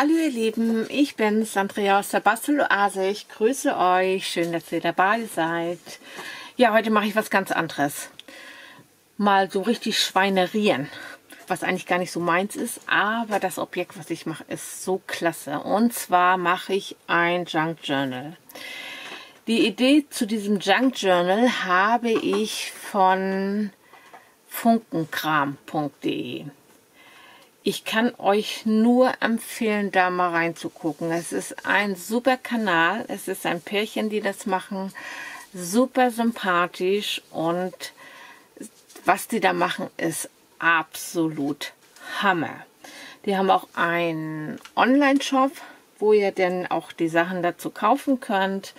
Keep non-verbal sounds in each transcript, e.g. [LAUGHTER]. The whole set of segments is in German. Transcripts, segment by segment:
Hallo ihr Lieben, ich bin's, Andrea aus der Basteloase. Ich grüße euch, schön, dass ihr dabei seid. Ja, heute mache ich was ganz anderes. Mal so richtig schweinerieren, was eigentlich gar nicht so meins ist, aber das Objekt, was ich mache, ist so klasse. Und zwar mache ich ein Junk Journal. Die Idee zu diesem Junk Journal habe ich von funkenkram.de. Ich kann euch nur empfehlen, da mal reinzugucken. Es ist ein super Kanal. Es ist ein Pärchen, die das machen. Super sympathisch und was die da machen, ist absolut Hammer. Die haben auch einen Online-Shop, wo ihr dann auch die Sachen dazu kaufen könnt.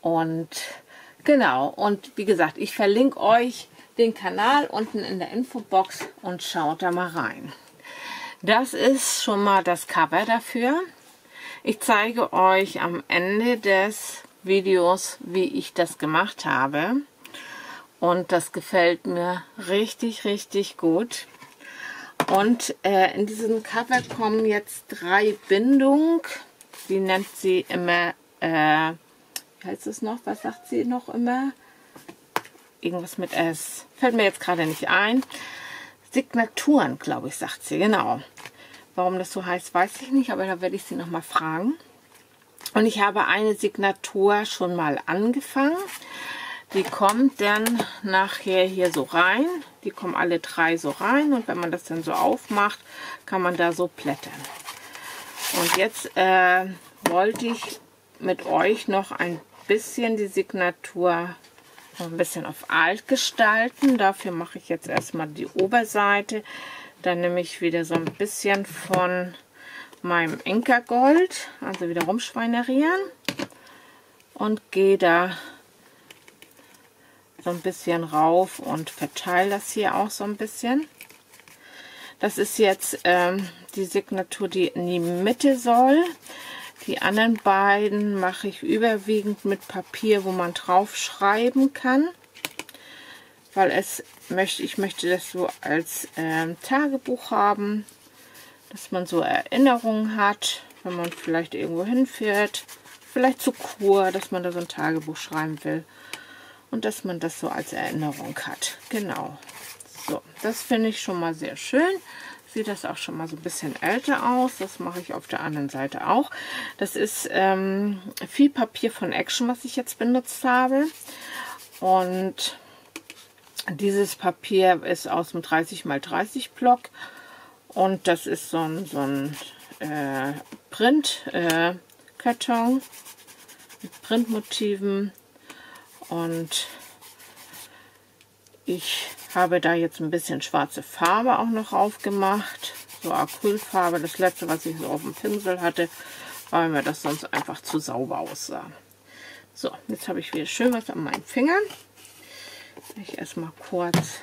Und genau, und wie gesagt, ich verlinke euch den Kanal unten in der Infobox und schaut da mal rein. Das ist schon mal das Cover dafür. Ich zeige euch am Ende des Videos, wie ich das gemacht habe. Und das gefällt mir richtig, richtig gut. Und äh, in diesem Cover kommen jetzt drei Bindungen. Sie nennt sie immer, äh, wie heißt es noch? Was sagt sie noch immer? Irgendwas mit S. Fällt mir jetzt gerade nicht ein. Signaturen, glaube ich, sagt sie, genau. Warum das so heißt, weiß ich nicht, aber da werde ich sie nochmal fragen. Und ich habe eine Signatur schon mal angefangen. Die kommt dann nachher hier so rein. Die kommen alle drei so rein und wenn man das dann so aufmacht, kann man da so plättern. Und jetzt äh, wollte ich mit euch noch ein bisschen die Signatur ein bisschen auf alt gestalten. Dafür mache ich jetzt erstmal die Oberseite. Dann nehme ich wieder so ein bisschen von meinem Enkergold, also wieder rumschweinerieren und gehe da so ein bisschen rauf und verteile das hier auch so ein bisschen. Das ist jetzt ähm, die Signatur, die in die Mitte soll. Die anderen beiden mache ich überwiegend mit Papier, wo man drauf schreiben kann. Weil es möchte, ich möchte das so als ähm, Tagebuch haben, dass man so Erinnerungen hat, wenn man vielleicht irgendwo hinfährt, vielleicht zur Kur, dass man da so ein Tagebuch schreiben will und dass man das so als Erinnerung hat. Genau. So, das finde ich schon mal sehr schön sieht das auch schon mal so ein bisschen älter aus. Das mache ich auf der anderen Seite auch. Das ist ähm, viel Papier von Action, was ich jetzt benutzt habe. Und dieses Papier ist aus dem 30 x 30 Block. Und das ist so ein, so ein äh, Print-Karton äh, mit Printmotiven. Und ich habe da jetzt ein bisschen schwarze Farbe auch noch aufgemacht. So Acrylfarbe, das letzte, was ich so auf dem Pinsel hatte, weil mir das sonst einfach zu sauber aussah. So, jetzt habe ich wieder schön was an meinen Fingern. Ich erstmal kurz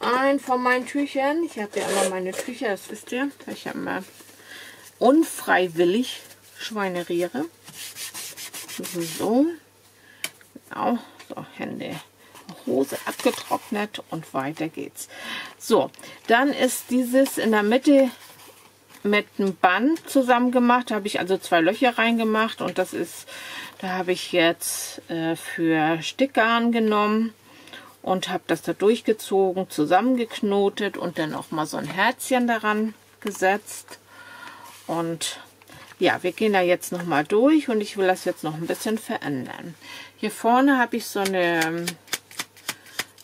ein von meinen Tüchern. Ich habe ja immer meine Tücher, das wisst ihr. Ich habe immer unfreiwillig schweineriere. So, genau, so Hände Hose abgetrocknet und weiter geht's. So, dann ist dieses in der Mitte mit einem Band zusammen gemacht. Da habe ich also zwei Löcher reingemacht und das ist, da habe ich jetzt äh, für Stickgarn genommen und habe das da durchgezogen, zusammengeknotet und dann auch mal so ein Herzchen daran gesetzt. Und ja, wir gehen da jetzt noch mal durch und ich will das jetzt noch ein bisschen verändern. Hier vorne habe ich so eine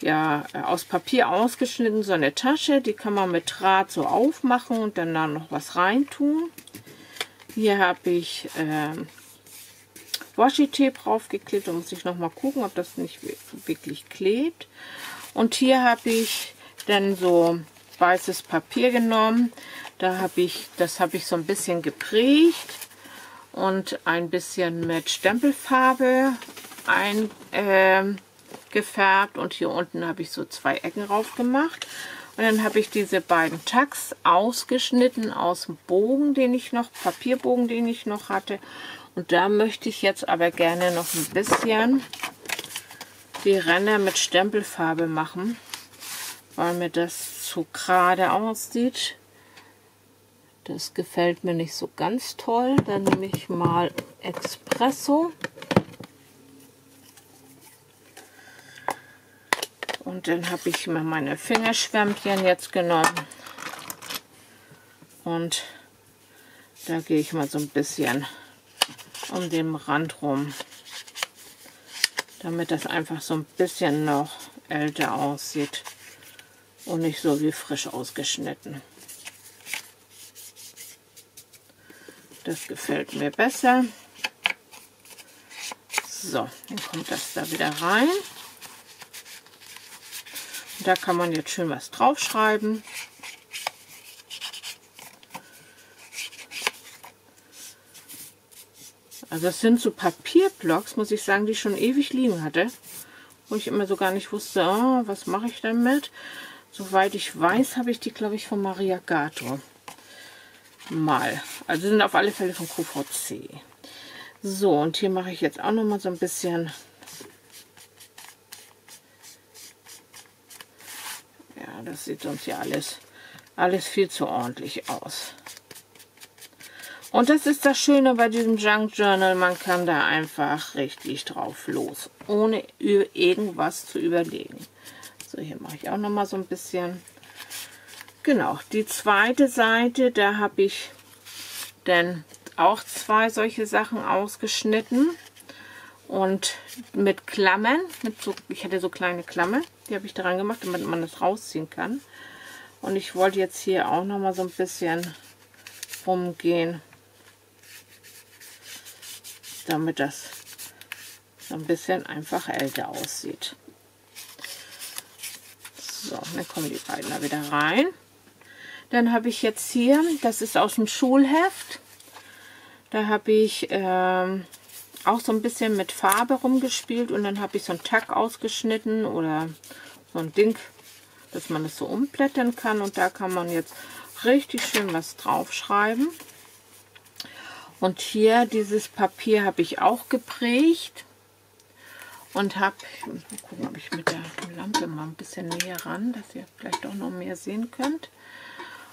ja äh, aus Papier ausgeschnitten, so eine Tasche. Die kann man mit Draht so aufmachen und dann da noch was reintun. Hier habe ich äh, Washi-Tape draufgeklebt. Da muss ich noch mal gucken, ob das nicht wirklich klebt. Und hier habe ich dann so weißes Papier genommen. Da habe ich, das habe ich so ein bisschen geprägt und ein bisschen mit Stempelfarbe ein, äh, gefärbt und hier unten habe ich so zwei Ecken drauf gemacht. Und dann habe ich diese beiden Tags ausgeschnitten aus dem Bogen, den ich noch, Papierbogen, den ich noch hatte. Und da möchte ich jetzt aber gerne noch ein bisschen die Ränder mit Stempelfarbe machen, weil mir das zu gerade aussieht. Das gefällt mir nicht so ganz toll. Dann nehme ich mal Espresso. Und dann habe ich mir meine Fingerschwämmchen jetzt genommen. Und da gehe ich mal so ein bisschen um den Rand rum, damit das einfach so ein bisschen noch älter aussieht und nicht so wie frisch ausgeschnitten. Das gefällt mir besser. So, dann kommt das da wieder rein. Da kann man jetzt schön was draufschreiben. Also das sind so Papierblocks, muss ich sagen, die ich schon ewig liegen hatte. Wo ich immer so gar nicht wusste, oh, was mache ich damit. Soweit ich weiß, habe ich die, glaube ich, von Maria Gato. Mal. Also sind auf alle Fälle von QVC. So, und hier mache ich jetzt auch noch mal so ein bisschen das sieht sonst ja alles, alles viel zu ordentlich aus. Und das ist das Schöne bei diesem Junk Journal, man kann da einfach richtig drauf los, ohne irgendwas zu überlegen. So, hier mache ich auch noch mal so ein bisschen. Genau, die zweite Seite, da habe ich dann auch zwei solche Sachen ausgeschnitten und mit Klammern, mit so, ich hatte so kleine Klammern, die habe ich daran gemacht, damit man das rausziehen kann. Und ich wollte jetzt hier auch noch mal so ein bisschen rumgehen, damit das so ein bisschen einfach älter aussieht. So, dann kommen die beiden da wieder rein. Dann habe ich jetzt hier, das ist aus dem Schulheft, da habe ich ähm, auch so ein bisschen mit Farbe rumgespielt und dann habe ich so einen Tack ausgeschnitten oder so ein Ding, dass man das so umblättern kann und da kann man jetzt richtig schön was draufschreiben. Und hier dieses Papier habe ich auch geprägt und habe, mal gucken, ob ich mit der Lampe mal ein bisschen näher ran, dass ihr vielleicht auch noch mehr sehen könnt.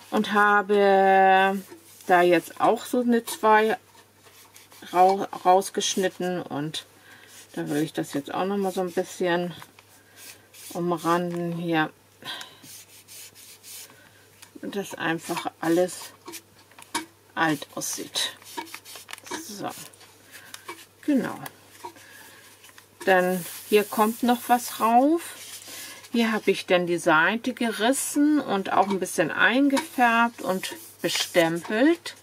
Und habe da jetzt auch so eine zwei rausgeschnitten und da will ich das jetzt auch noch mal so ein bisschen umranden hier. Und das einfach alles alt aussieht. So, genau. Dann hier kommt noch was rauf. Hier habe ich dann die Seite gerissen und auch ein bisschen eingefärbt und bestempelt.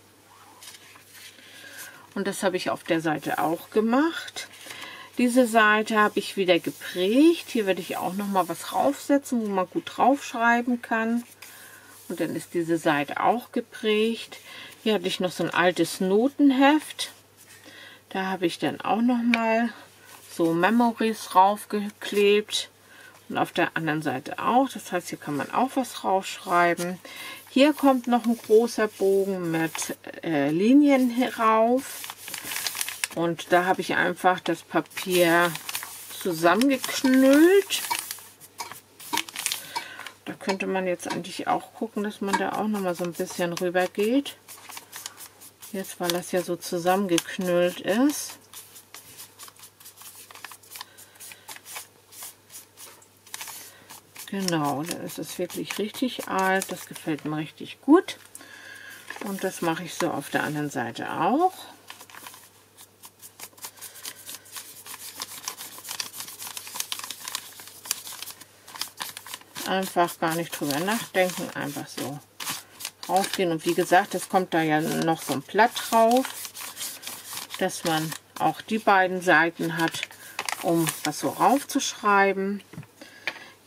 Und das habe ich auf der Seite auch gemacht. Diese Seite habe ich wieder geprägt. Hier werde ich auch noch mal was draufsetzen, wo man gut draufschreiben kann. Und dann ist diese Seite auch geprägt. Hier hatte ich noch so ein altes Notenheft. Da habe ich dann auch noch mal so Memories draufgeklebt. Und auf der anderen Seite auch. Das heißt, hier kann man auch was draufschreiben. Hier kommt noch ein großer Bogen mit äh, Linien herauf. Und da habe ich einfach das Papier zusammengeknüllt. Da könnte man jetzt eigentlich auch gucken, dass man da auch noch mal so ein bisschen rüber geht. Jetzt, weil das ja so zusammengeknüllt ist. Genau, dann ist es wirklich richtig alt. Das gefällt mir richtig gut. Und das mache ich so auf der anderen Seite auch. Einfach gar nicht drüber nachdenken, einfach so raufgehen. Und wie gesagt, es kommt da ja noch so ein Blatt drauf, dass man auch die beiden Seiten hat, um was so raufzuschreiben.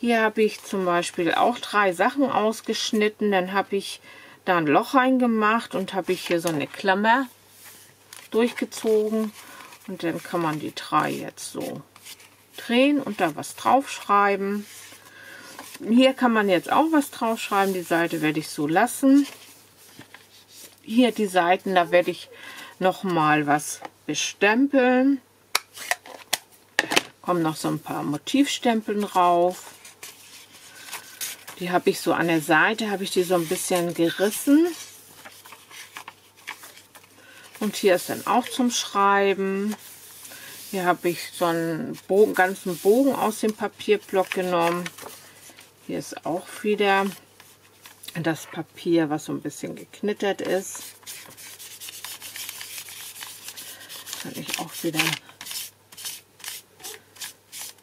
Hier habe ich zum Beispiel auch drei Sachen ausgeschnitten. Dann habe ich da ein Loch reingemacht und habe ich hier so eine Klammer durchgezogen. Und dann kann man die drei jetzt so drehen und da was draufschreiben. Hier kann man jetzt auch was draufschreiben. Die Seite werde ich so lassen. Hier die Seiten, da werde ich noch mal was bestempeln. Kommen noch so ein paar Motivstempeln drauf. Die habe ich so an der Seite, habe ich die so ein bisschen gerissen. Und hier ist dann auch zum Schreiben. Hier habe ich so einen Bogen, ganzen Bogen aus dem Papierblock genommen. Hier ist auch wieder das Papier, was so ein bisschen geknittert ist. Kann ich auch wieder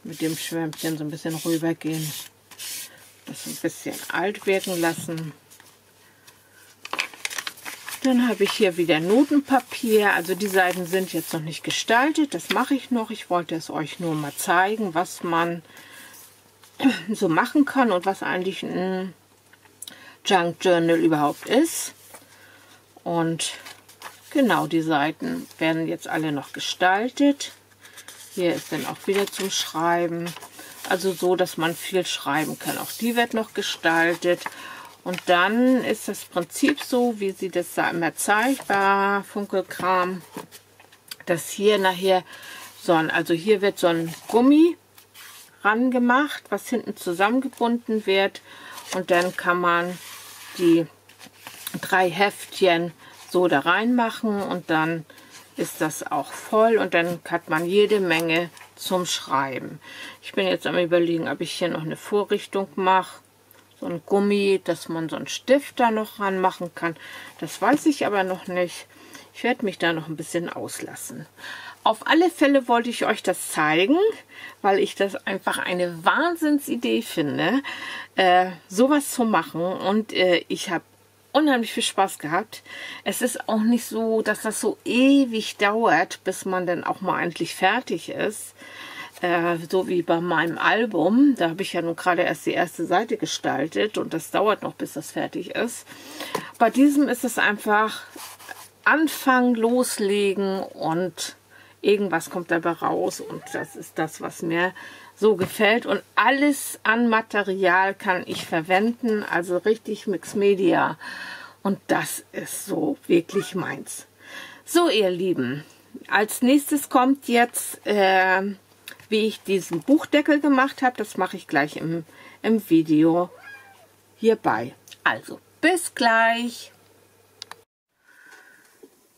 mit dem Schwämmchen so ein bisschen rübergehen. Das ein bisschen alt wirken lassen. Dann habe ich hier wieder Notenpapier. Also die Seiten sind jetzt noch nicht gestaltet. Das mache ich noch. Ich wollte es euch nur mal zeigen, was man so machen kann und was eigentlich ein Junk Journal überhaupt ist. Und genau, die Seiten werden jetzt alle noch gestaltet. Hier ist dann auch wieder zum Schreiben. Also so, dass man viel schreiben kann. Auch die wird noch gestaltet. Und dann ist das Prinzip so, wie sie das da immer zeigt bei Funkelkram, dass hier nachher so ein, also hier wird so ein Gummi ran gemacht, was hinten zusammengebunden wird. Und dann kann man die drei Heftchen so da reinmachen und dann ist das auch voll und dann hat man jede Menge zum Schreiben. Ich bin jetzt am überlegen, ob ich hier noch eine Vorrichtung mache. So ein Gummi, dass man so einen Stift da noch ranmachen kann. Das weiß ich aber noch nicht. Ich werde mich da noch ein bisschen auslassen. Auf alle Fälle wollte ich euch das zeigen, weil ich das einfach eine Wahnsinnsidee finde, äh, sowas zu machen. Und äh, ich habe unheimlich viel Spaß gehabt. Es ist auch nicht so, dass das so ewig dauert, bis man dann auch mal endlich fertig ist. Äh, so wie bei meinem Album. Da habe ich ja nun gerade erst die erste Seite gestaltet und das dauert noch, bis das fertig ist. Bei diesem ist es einfach anfangen, loslegen und irgendwas kommt dabei raus und das ist das, was mir so gefällt und alles an Material kann ich verwenden, also richtig Mix Media und das ist so wirklich meins. So ihr Lieben, als nächstes kommt jetzt, äh, wie ich diesen Buchdeckel gemacht habe, das mache ich gleich im, im Video hierbei. Also, bis gleich!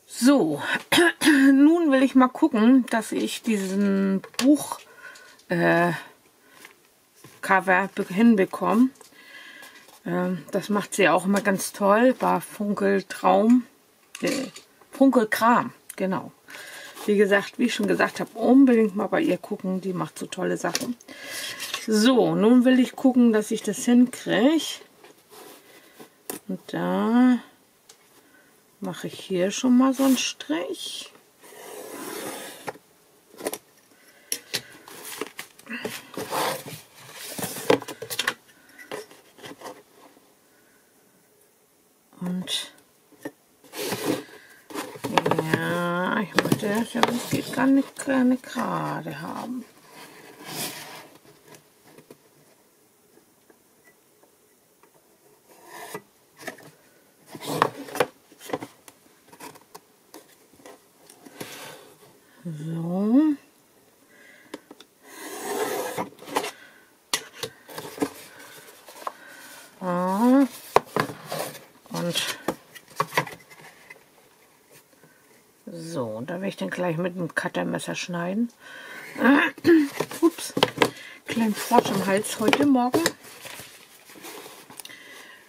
So, [CLEARS THROAT] nun will ich mal gucken, dass ich diesen Buch äh, Cover hinbekomme. Ähm, das macht sie auch immer ganz toll bei Funkeltraum, äh, Funkelkram, genau. Wie gesagt, wie ich schon gesagt habe, unbedingt mal bei ihr gucken, die macht so tolle Sachen. So, nun will ich gucken, dass ich das hinkriege. Und da mache ich hier schon mal so einen Strich. Und ja, ich möchte das ja, das geht gar nicht gerade haben. So. Ah. Und so, dann gleich mit dem Cuttermesser schneiden. [CLEARS THROAT] Ups, kleinen Frosch im Hals heute Morgen.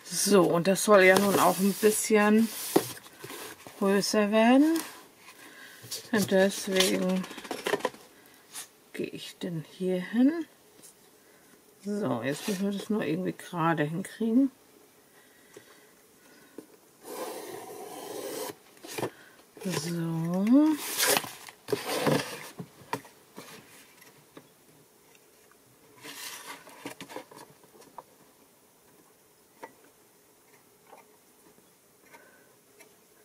So, und das soll ja nun auch ein bisschen größer werden. Und deswegen gehe ich denn hier hin. So, jetzt müssen wir das nur irgendwie gerade hinkriegen. So.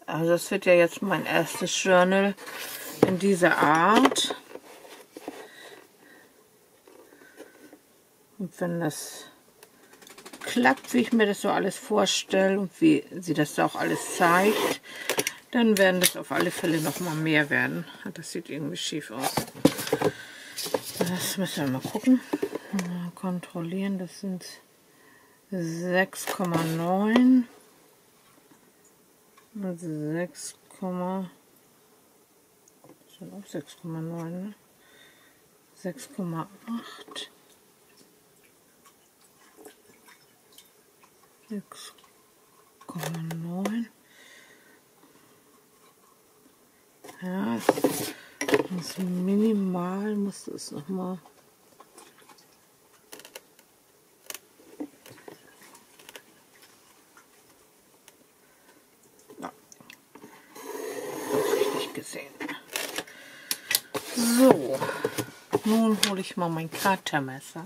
Also das wird ja jetzt mein erstes Journal in dieser Art. Und wenn das klappt, wie ich mir das so alles vorstelle und wie sie das da auch alles zeigt, dann werden das auf alle Fälle noch mal mehr werden. Ah, das sieht irgendwie schief aus. Das müssen wir mal gucken. Mal kontrollieren, das sind 6,9 und 6, 6,9, 6,8 6,9 Ja, das minimal muss es noch mal. Richtig gesehen. So, nun hole ich mal mein Kratermesser.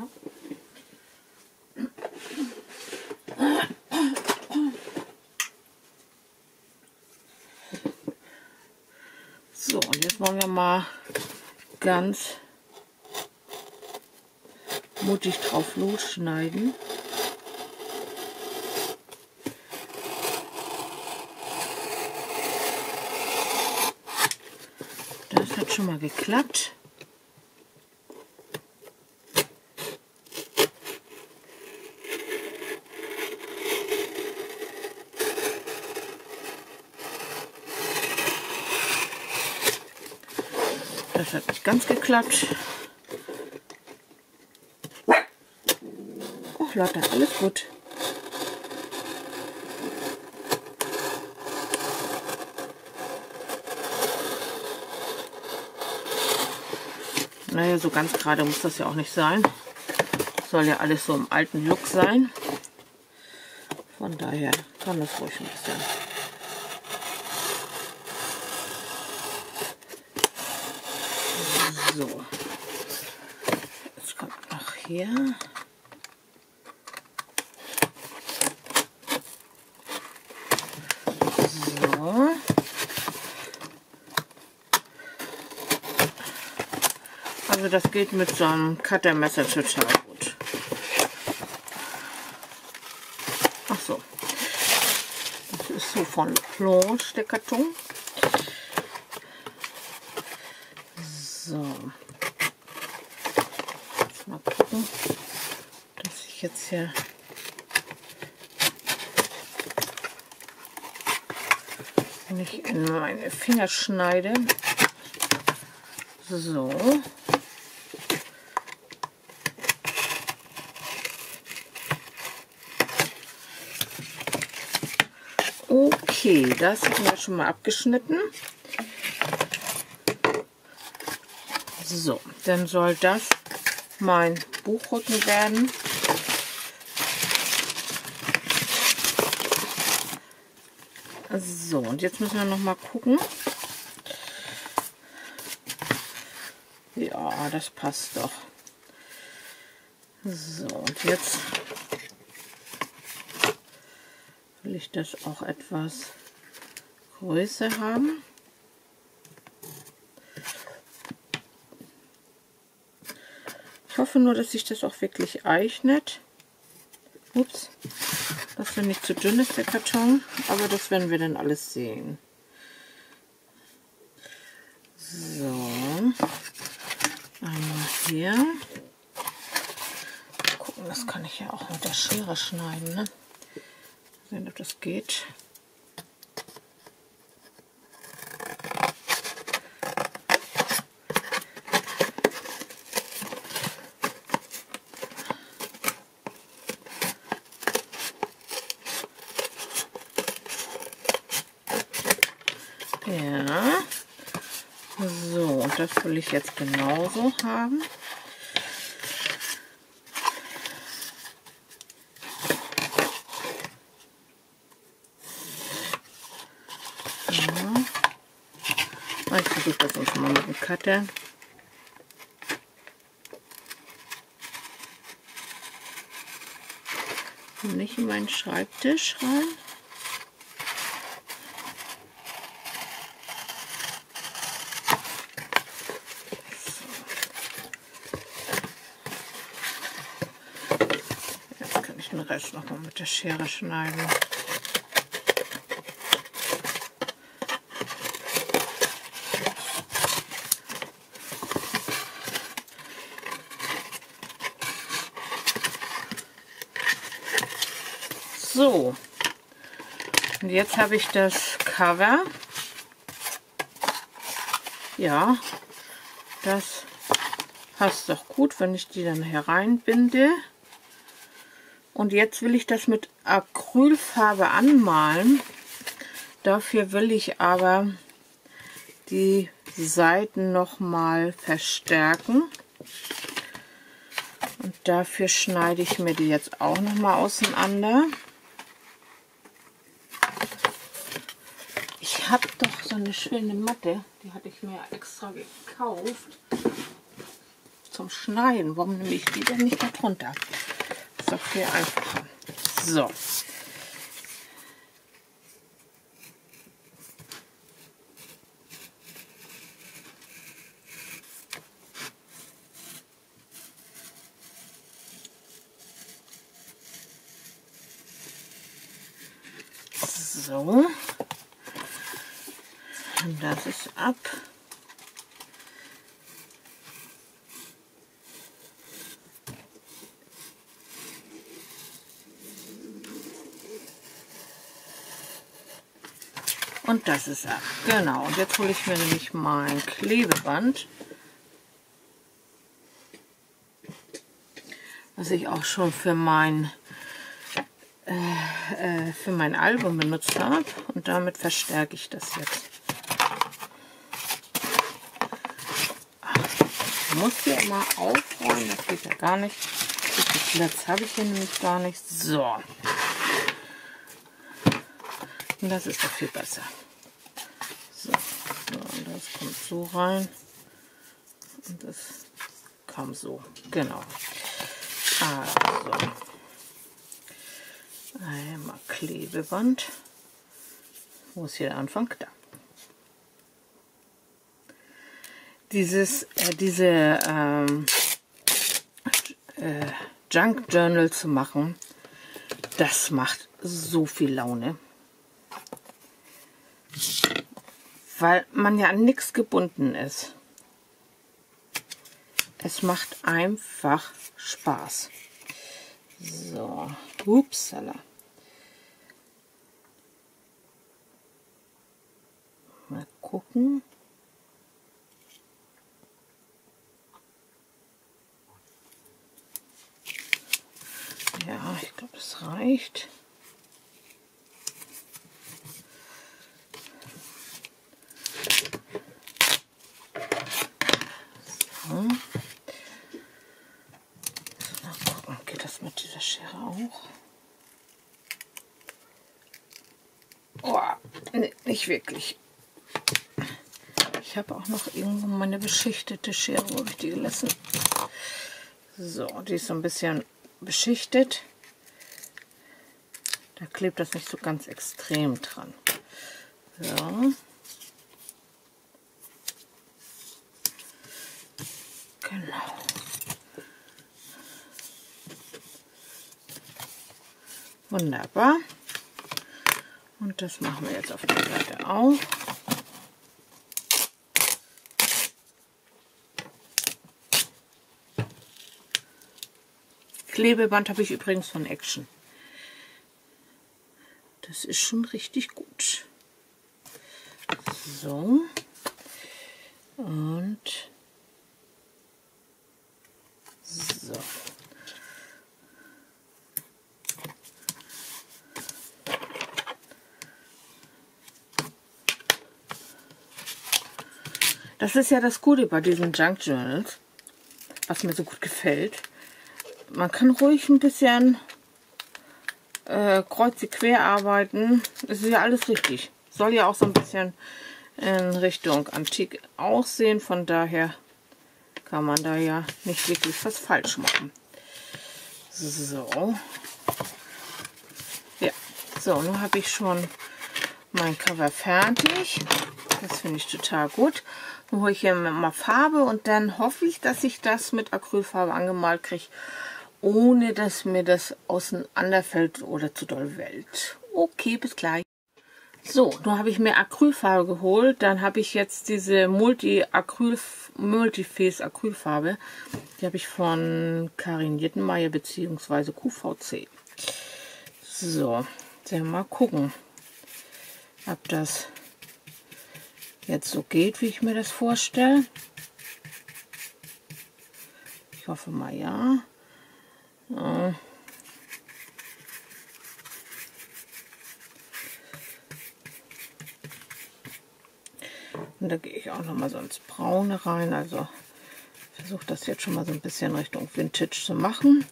So, und jetzt wollen wir mal ganz mutig drauf losschneiden. Das hat schon mal geklappt. Das hat nicht ganz geklappt. Oh, Lotte, alles gut. Naja, so ganz gerade muss das ja auch nicht sein. Soll ja alles so im alten Look sein. Von daher kann das ruhig ein bisschen So. Jetzt kommt noch hier. So. Also das geht mit so einem Cuttermesser total gut. Ach so. Das ist so von Planche, der Karton. So. Jetzt mal gucken, dass ich jetzt hier nicht in meine Finger schneide. So. Okay, das haben wir schon mal abgeschnitten. So, dann soll das mein Buchrücken werden. So, und jetzt müssen wir noch mal gucken. Ja, das passt doch. So, und jetzt will ich das auch etwas größer haben. Ich hoffe nur, dass sich das auch wirklich eignet. Ups, er nicht zu dünn ist, der Karton. Aber das werden wir dann alles sehen. So. Einmal hier. Gucken, das kann ich ja auch mit der Schere schneiden. Ne? Sehen, ob das geht. Ja. So, und das will ich jetzt genauso haben. Ja. Ich versuche das uns mal mit dem Cutter. Nicht in meinen Schreibtisch rein. Den Rest noch mal mit der Schere schneiden. So, und jetzt habe ich das Cover. ja, das passt doch gut, wenn ich die dann hereinbinde. Und jetzt will ich das mit Acrylfarbe anmalen. Dafür will ich aber die Seiten noch mal verstärken. Und dafür schneide ich mir die jetzt auch noch mal auseinander. Ich habe doch so eine schöne Matte, die hatte ich mir extra gekauft zum Schneiden. Warum nehme ich die denn nicht darunter? Ist doch viel einfacher. So. So. Und das ist ab. Das ist ab. Genau. Und jetzt hole ich mir nämlich mein Klebeband. Was ich auch schon für mein, äh, äh, für mein Album benutzt habe. Und damit verstärke ich das jetzt. Ich muss hier immer aufräumen, das geht ja gar nicht. Platz habe ich hier nämlich gar nicht. So. Und das ist doch viel besser. So, so und das kommt so rein. Und das kam so. Genau. Also. Einmal Klebeband. Wo ist hier der Anfang? Da. Dieses, äh, diese ähm, äh, Junk Journal zu machen, das macht so viel Laune. Weil man ja an nichts gebunden ist. Es macht einfach Spaß. So, upsala. Mal gucken. Ja, ich glaube, es reicht. Nicht wirklich. Ich habe auch noch irgendwo meine beschichtete Schere, wo habe ich die gelassen? So, die ist so ein bisschen beschichtet. Da klebt das nicht so ganz extrem dran. So. Genau. Wunderbar. Und das machen wir jetzt auf der Seite auch. Klebeband habe ich übrigens von Action. Das ist schon richtig gut. So. Und so. Das ist ja das Gute bei diesen Junk Journals, was mir so gut gefällt. Man kann ruhig ein bisschen äh, kreuz quer arbeiten. Es ist ja alles richtig. Soll ja auch so ein bisschen in Richtung Antik aussehen. Von daher kann man da ja nicht wirklich was falsch machen. So. Ja, so, nun habe ich schon mein Cover fertig. Das finde ich total gut. Dann hole ich hier mal Farbe und dann hoffe ich, dass ich das mit Acrylfarbe angemalt kriege, ohne dass mir das auseinanderfällt oder zu doll wellt. Okay, bis gleich. So, nun habe ich mir Acrylfarbe geholt. Dann habe ich jetzt diese Multi-Acryl, Multiface Acrylfarbe. Die habe ich von Karin Jettenmeier bzw. QVC. So, dann mal gucken, ob das jetzt so geht, wie ich mir das vorstelle. Ich hoffe mal ja. Und da gehe ich auch noch mal so ins Braune rein. Also versuche das jetzt schon mal so ein bisschen Richtung Vintage zu machen.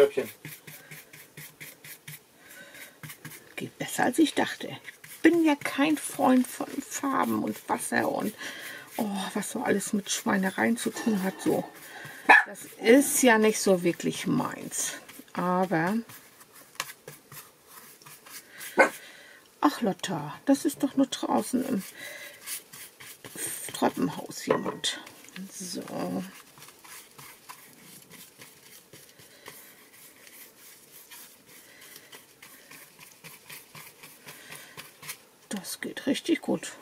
Blätterkörbchen. Geht besser als ich dachte. Ich bin ja kein Freund von Farben und Wasser und oh, was so alles mit Schweinereien zu tun hat. So, das ist ja nicht so wirklich meins. Aber ach Lotta, das ist doch nur draußen im Treppenhaus jemand. So. Geht richtig gut.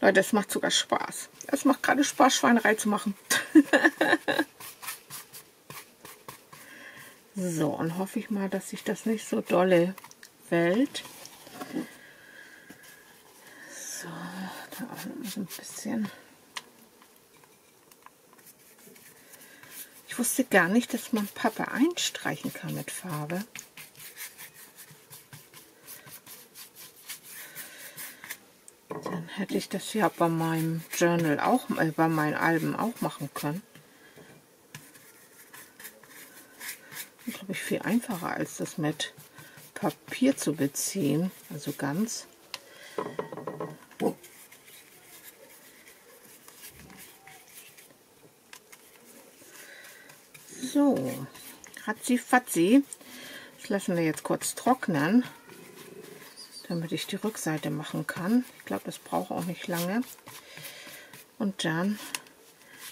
Leute, es macht sogar Spaß. Es macht gerade Spaß, Schweinerei zu machen. [LAUGHS] so, und hoffe ich mal, dass sich das nicht so dolle fällt. So, da auch noch ein bisschen. Ich wusste gar nicht, dass man Pappe einstreichen kann mit Farbe. Hätte ich das ja bei meinem Journal auch, äh, bei meinen Alben auch machen können. Das glaube ich viel einfacher, als das mit Papier zu beziehen. Also ganz. So, ratzi fatzi. Das lassen wir jetzt kurz trocknen damit ich die Rückseite machen kann. Ich glaube, das braucht auch nicht lange. Und dann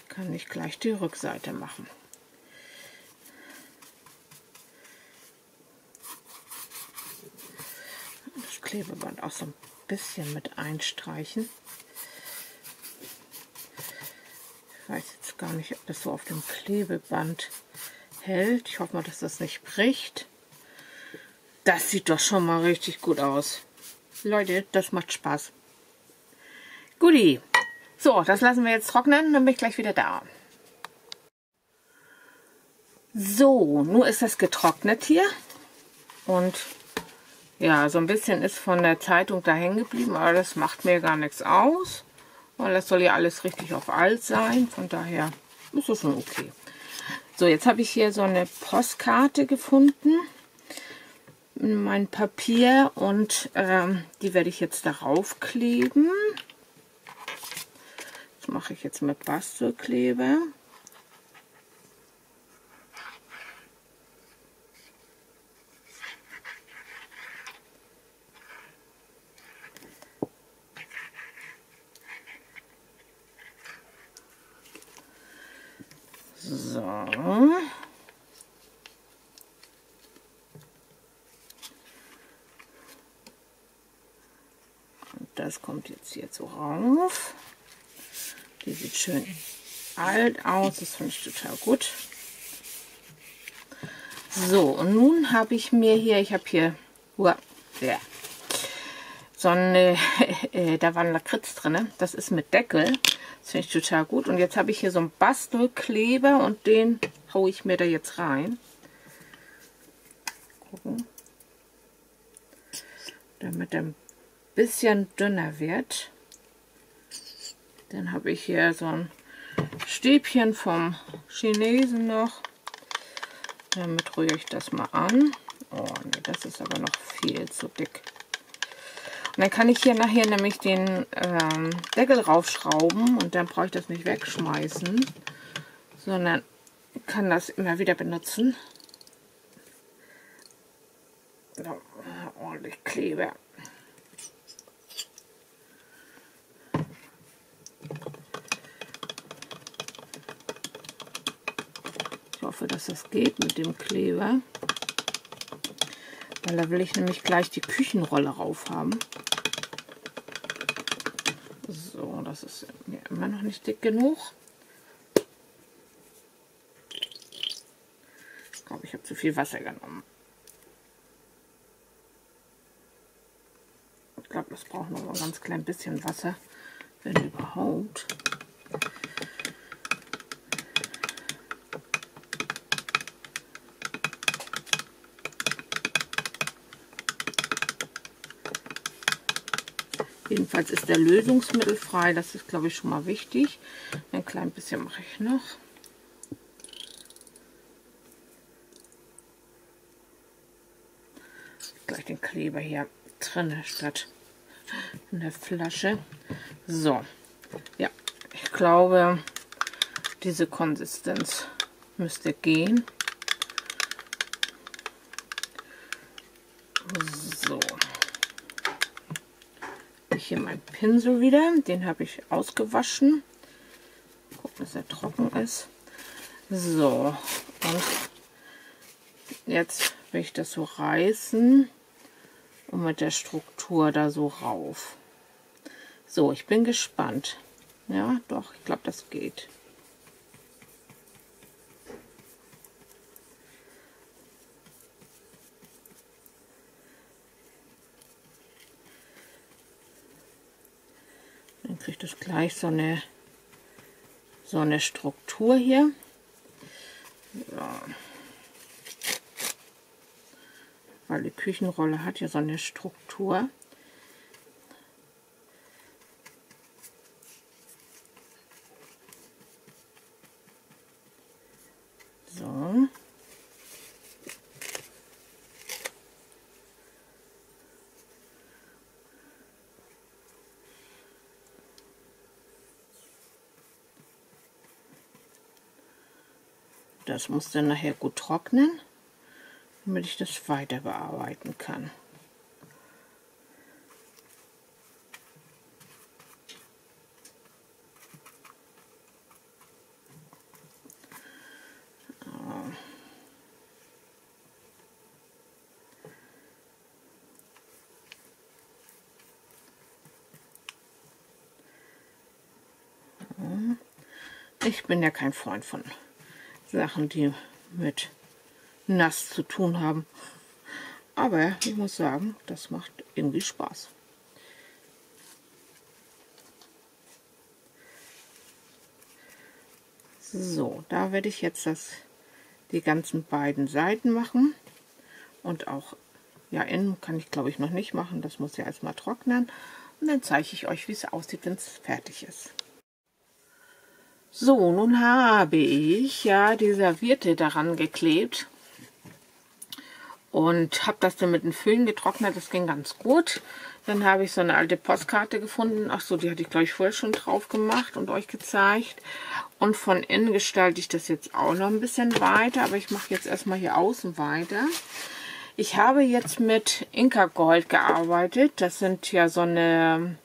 kann ich gleich die Rückseite machen. Das Klebeband auch so ein bisschen mit einstreichen. Ich weiß jetzt gar nicht, ob das so auf dem Klebeband hält. Ich hoffe mal, dass das nicht bricht. Das sieht doch schon mal richtig gut aus. Leute, das macht Spaß. Guti. So, das lassen wir jetzt trocknen, dann bin ich gleich wieder da. So, nun ist das getrocknet hier. Und ja, so ein bisschen ist von der Zeitung da hängen geblieben, aber das macht mir gar nichts aus. Weil das soll ja alles richtig auf alt sein. Von daher ist das schon okay. So, jetzt habe ich hier so eine Postkarte gefunden mein Papier und ähm, die werde ich jetzt darauf kleben. Das mache ich jetzt mit Bastelkleber. So. das kommt jetzt hier so rauf. Die sieht schön alt aus, das finde ich total gut. So, und nun habe ich mir hier, ich habe hier, uah, ja, so eine, [LAUGHS] äh, da war ein Lakritz drin, das ist mit Deckel, das finde ich total gut. Und jetzt habe ich hier so einen Bastelkleber und den haue ich mir da jetzt rein. Gucken. Damit der bisschen dünner wird. Dann habe ich hier so ein Stäbchen vom Chinesen noch. Damit rühre ich das mal an. Oh ne, das ist aber noch viel zu dick. Und dann kann ich hier nachher nämlich den ähm, Deckel raufschrauben und dann brauche ich das nicht wegschmeißen, sondern kann das immer wieder benutzen. So, ordentlich Kleber. hoffe, dass das geht mit dem Kleber. Weil da will ich nämlich gleich die Küchenrolle rauf haben. So, das ist mir immer noch nicht dick genug. Ich glaube, ich habe zu viel Wasser genommen. Ich glaube, das braucht noch ein ganz klein bisschen Wasser, wenn überhaupt. Jedenfalls ist der Lösungsmittel frei. Das ist, glaube ich, schon mal wichtig. Ein klein bisschen mache ich noch. Gleich den Kleber hier drin statt in der Flasche. So, ja, ich glaube, diese Konsistenz müsste gehen. So hier meinen Pinsel wieder. Den habe ich ausgewaschen. Gucken, dass er trocken ist. So, und jetzt will ich das so reißen und mit der Struktur da so rauf. So, ich bin gespannt. Ja, doch, ich glaube, das geht. kriegt es gleich so eine, so eine Struktur hier. Ja. Weil die Küchenrolle hat ja so eine Struktur. Das muss dann nachher gut trocknen, damit ich das weiter bearbeiten kann. Ich bin ja kein Freund von Sachen, die mit nass zu tun haben. Aber ich muss sagen, das macht irgendwie Spaß. So, da werde ich jetzt das, die ganzen beiden Seiten machen. Und auch, ja, innen kann ich glaube ich noch nicht machen. Das muss ja erstmal trocknen. Und dann zeige ich euch, wie es aussieht, wenn es fertig ist. So, nun habe ich ja die Serviette daran geklebt und habe das dann mit dem Föhn getrocknet. Das ging ganz gut. Dann habe ich so eine alte Postkarte gefunden. Ach so, die hatte ich glaube ich vorher schon drauf gemacht und euch gezeigt. Und von innen gestalte ich das jetzt auch noch ein bisschen weiter, aber ich mache jetzt erstmal hier außen weiter. Ich habe jetzt mit Inka Gold gearbeitet. Das sind ja so eine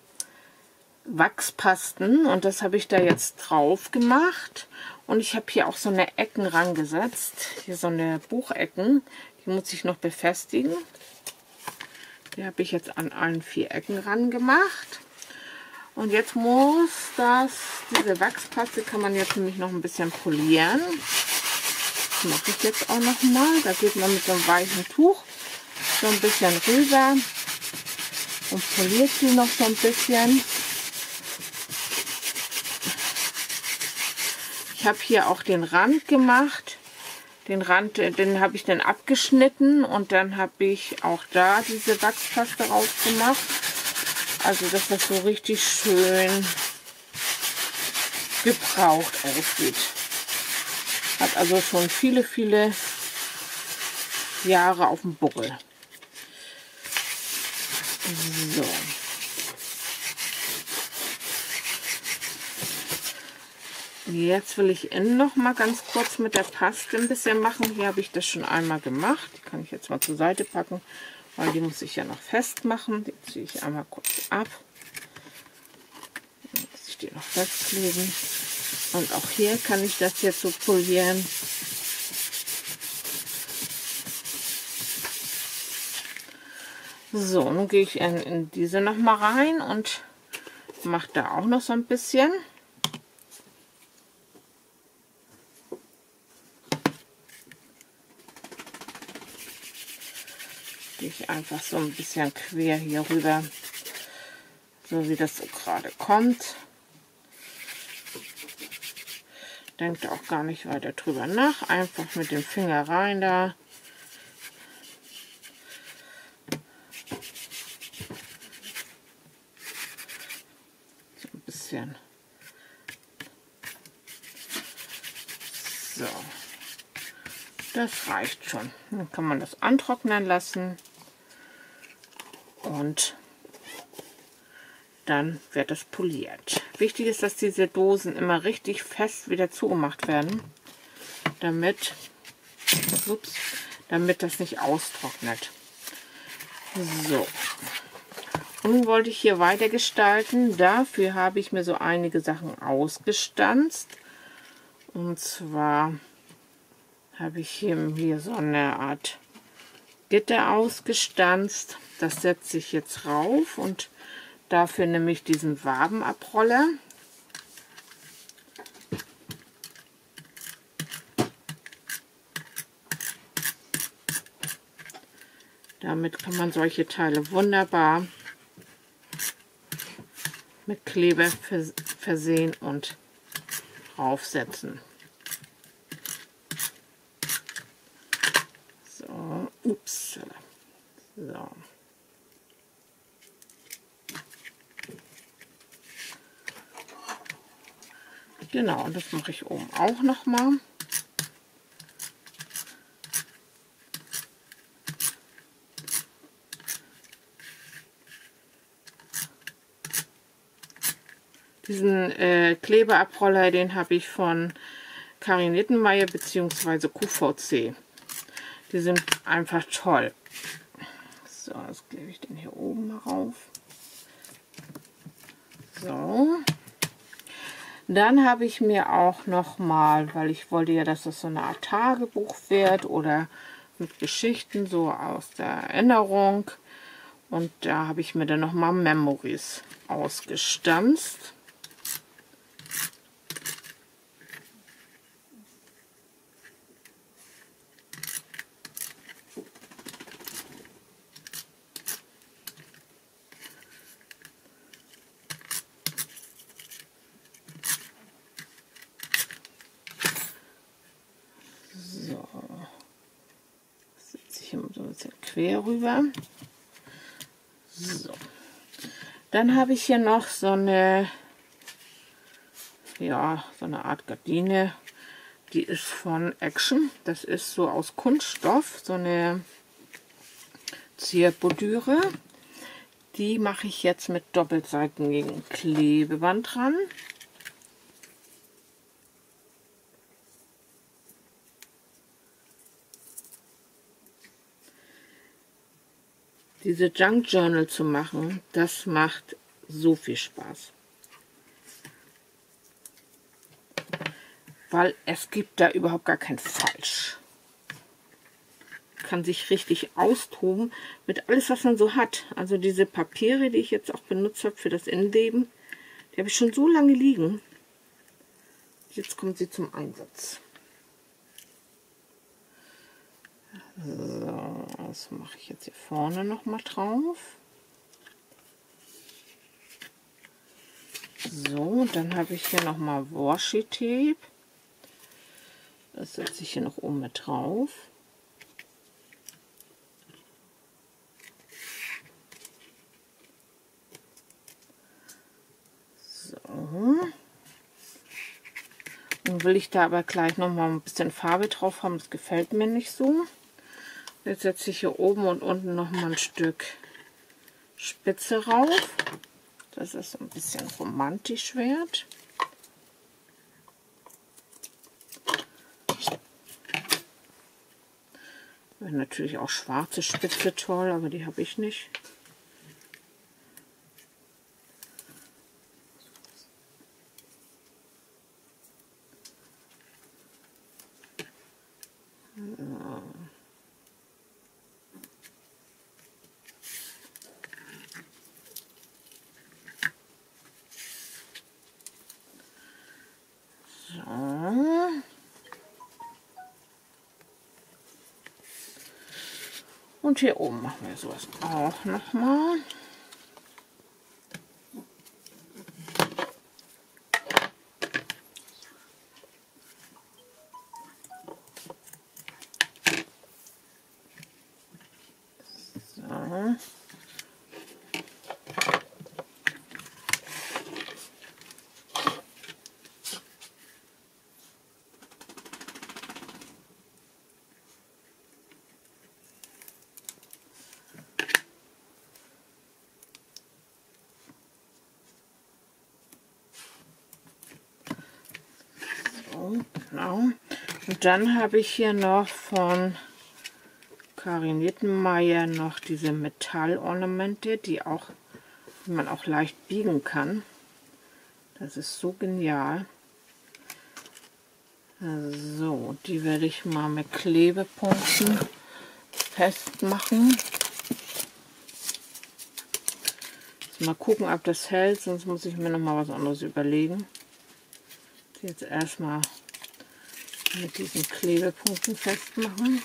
Wachspasten und das habe ich da jetzt drauf gemacht. Und ich habe hier auch so eine Ecken rangesetzt. Hier so eine Buchecken. Die muss ich noch befestigen. Die habe ich jetzt an allen vier Ecken ran gemacht. Und jetzt muss das, diese Wachspaste kann man jetzt nämlich noch ein bisschen polieren. Das mache ich jetzt auch noch mal. Da geht man mit so einem weichen Tuch so ein bisschen rüber und poliert sie noch so ein bisschen. Ich habe hier auch den Rand gemacht. Den Rand, äh, den habe ich dann abgeschnitten und dann habe ich auch da diese Wachspaste drauf gemacht. Also, dass das so richtig schön gebraucht aussieht. Hat also schon viele, viele Jahre auf dem Buckel. So. Jetzt will ich noch mal ganz kurz mit der Paste ein bisschen machen. Hier habe ich das schon einmal gemacht. Die kann ich jetzt mal zur Seite packen, weil die muss ich ja noch festmachen. Die ziehe ich einmal kurz ab. Dann muss ich die noch festkleben. Und auch hier kann ich das jetzt so polieren. So, nun gehe ich in, in diese noch mal rein und mache da auch noch so ein bisschen. Einfach so ein bisschen quer hier rüber, so wie das so gerade kommt. Denkt auch gar nicht weiter drüber nach, einfach mit dem Finger rein da. So ein bisschen. So. Das reicht schon. Dann kann man das antrocknen lassen und dann wird es poliert. Wichtig ist, dass diese Dosen immer richtig fest wieder zugemacht werden, damit, ups, damit das nicht austrocknet. So. Nun wollte ich hier weiter gestalten. Dafür habe ich mir so einige Sachen ausgestanzt. Und zwar habe ich hier, hier so eine Art Gitter ausgestanzt. Das setze ich jetzt rauf und dafür nehme ich diesen Wabenabroller. Damit kann man solche Teile wunderbar mit Kleber versehen und aufsetzen. Ups. So. Genau, das mache ich oben auch noch mal. Diesen äh, Klebeabroller, den habe ich von Karin Nittenmeier bzw. QVC. Die sind einfach toll. Jetzt klebe ich den hier oben mal rauf. So. Dann habe ich mir auch noch mal, weil ich wollte ja, dass das so eine Art Tagebuch wird oder mit Geschichten so aus der Erinnerung. Und da habe ich mir dann noch mal Memories ausgestanzt. Quer rüber. So. Dann habe ich hier noch so eine, ja, so eine Art Gardine. Die ist von Action. Das ist so aus Kunststoff, so eine Zierbordüre. Die mache ich jetzt mit doppelseitigem Klebeband dran. Diese Junk Journal zu machen, das macht so viel Spaß. Weil es gibt da überhaupt gar kein Falsch. Kann sich richtig austoben mit alles, was man so hat. Also diese Papiere, die ich jetzt auch benutzt habe für das Innenleben, die habe ich schon so lange liegen. Jetzt kommt sie zum Einsatz. So, das mache ich jetzt hier vorne noch mal drauf. So, dann habe ich hier noch mal Washi Tape. Das setze ich hier noch oben mit drauf. So. Nun will ich da aber gleich noch mal ein bisschen Farbe drauf haben. Das gefällt mir nicht so. Jetzt setze ich hier oben und unten noch mal ein Stück Spitze rauf, dass es so ein bisschen romantisch wird. Wäre natürlich auch schwarze Spitze toll, aber die habe ich nicht. Und hier oben machen wir sowas auch nochmal. genau. Und dann habe ich hier noch von Karin Nittenmeier noch diese Metallornamente, die auch, die man auch leicht biegen kann. Das ist so genial. So, die werde ich mal mit Klebepunkten festmachen. Mal gucken, ob das hält, sonst muss ich mir noch mal was anderes überlegen. Jetzt erstmal mit diesen Klebepunkten festmachen.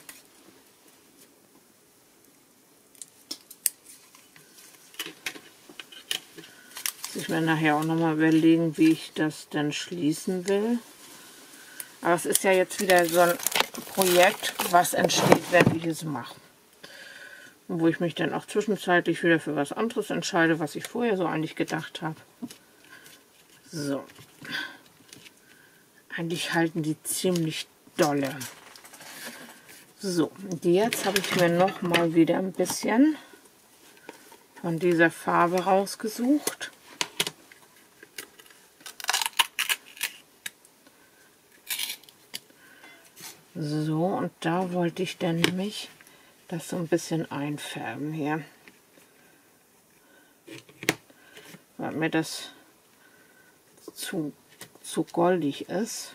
Ich werde nachher auch noch mal überlegen, wie ich das denn schließen will. Aber es ist ja jetzt wieder so ein Projekt, was entsteht, wenn ich es mache. Und wo ich mich dann auch zwischenzeitlich wieder für was anderes entscheide, was ich vorher so eigentlich gedacht habe. So. Eigentlich halten die ziemlich dolle. So, jetzt habe ich mir noch mal wieder ein bisschen von dieser Farbe rausgesucht. So, und da wollte ich dann nämlich das so ein bisschen einfärben hier. Weil mir das zu, zu goldig ist.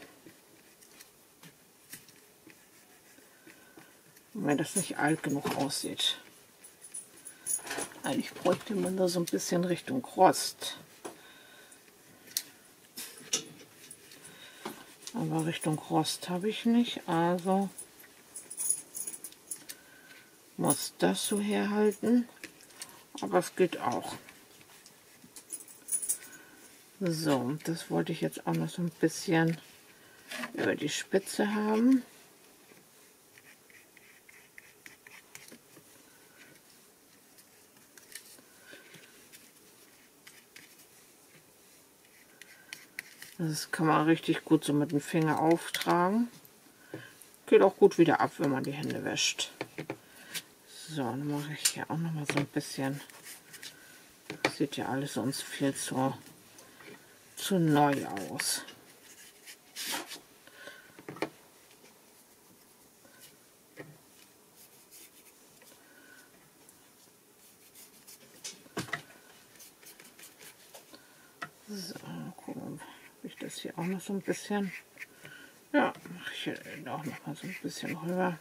Und wenn das nicht alt genug aussieht. Eigentlich bräuchte man da so ein bisschen Richtung Rost. Aber Richtung Rost habe ich nicht, also muss das so herhalten. Aber es geht auch. So, das wollte ich jetzt auch noch so ein bisschen über die Spitze haben. Das kann man richtig gut so mit dem Finger auftragen. Geht auch gut wieder ab, wenn man die Hände wäscht. So, dann mache ich hier auch noch mal so ein bisschen. Das sieht ja alles sonst viel zu, zu neu aus. hier auch noch so ein bisschen. Ja, mache ich hier auch noch mal so ein bisschen rüber.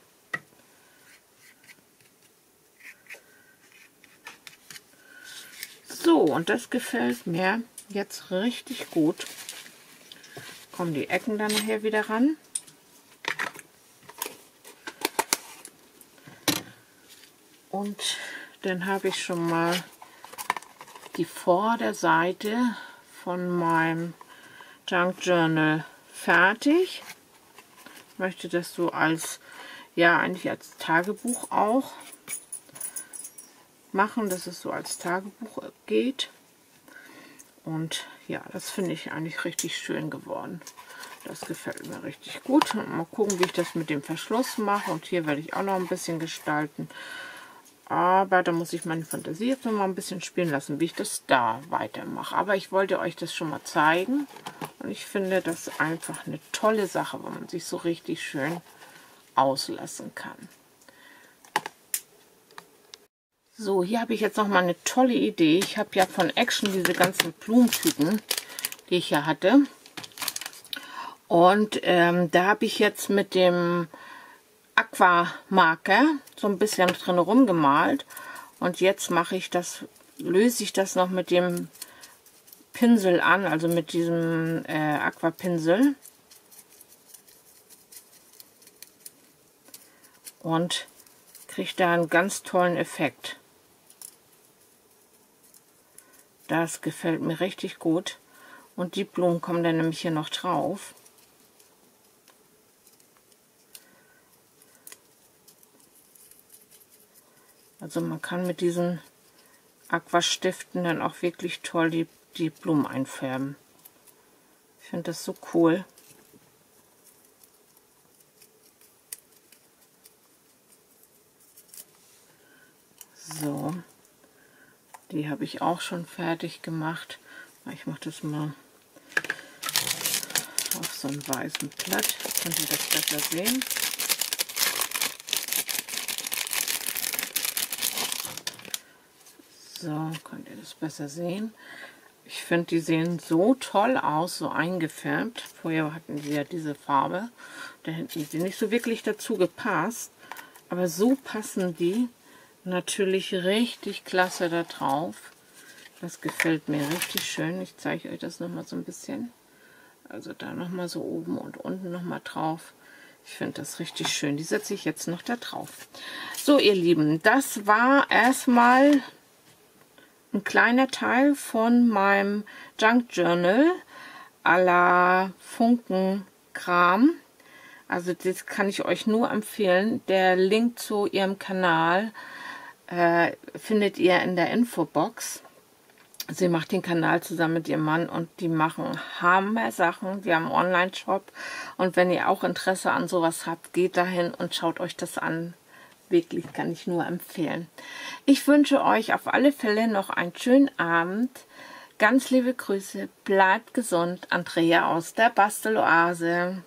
So, und das gefällt mir jetzt richtig gut. Kommen die Ecken dann nachher wieder ran. Und dann habe ich schon mal die Vorderseite von meinem Junk Journal fertig. Ich möchte das so als, ja, eigentlich als Tagebuch auch machen, dass es so als Tagebuch geht. Und ja, das finde ich eigentlich richtig schön geworden. Das gefällt mir richtig gut. Mal gucken, wie ich das mit dem Verschluss mache. Und hier werde ich auch noch ein bisschen gestalten. Aber da muss ich meine Fantasie jetzt noch mal ein bisschen spielen lassen, wie ich das da weitermache. Aber ich wollte euch das schon mal zeigen. Und ich finde das einfach eine tolle Sache, wo man sich so richtig schön auslassen kann. So, hier habe ich jetzt noch mal eine tolle Idee. Ich habe ja von Action diese ganzen Blumentüten, die ich ja hatte. Und ähm, da habe ich jetzt mit dem Aquamarker so ein bisschen drin rumgemalt. Und jetzt mache ich das, löse ich das noch mit dem Pinsel an, also mit diesem äh, Aquapinsel. Und kriegt da einen ganz tollen Effekt. Das gefällt mir richtig gut. Und die Blumen kommen dann nämlich hier noch drauf. Also man kann mit diesen Aquastiften dann auch wirklich toll die, die Blumen einfärben. Ich finde das so cool. So, die habe ich auch schon fertig gemacht. Ich mache das mal auf so einem weißen Blatt. Könnt ihr das besser sehen? So, könnt ihr das besser sehen. Ich finde, die sehen so toll aus, so eingefärbt. Vorher hatten sie ja diese Farbe. Da hätten sie nicht so wirklich dazu gepasst. Aber so passen die natürlich richtig klasse da drauf. Das gefällt mir richtig schön. Ich zeige euch das nochmal so ein bisschen. Also da nochmal so oben und unten nochmal drauf. Ich finde das richtig schön. Die setze ich jetzt noch da drauf. So, ihr Lieben, das war erstmal ein kleiner Teil von meinem Junk Journal à la Funkenkram. Also das kann ich euch nur empfehlen. Der Link zu ihrem Kanal äh, findet ihr in der Infobox. Sie macht den Kanal zusammen mit ihrem Mann und die machen Hammer Sachen. Die haben einen Online-Shop und wenn ihr auch Interesse an sowas habt, geht dahin und schaut euch das an wirklich kann ich nur empfehlen. Ich wünsche euch auf alle Fälle noch einen schönen Abend. Ganz liebe Grüße, bleibt gesund. Andrea aus der Basteloase.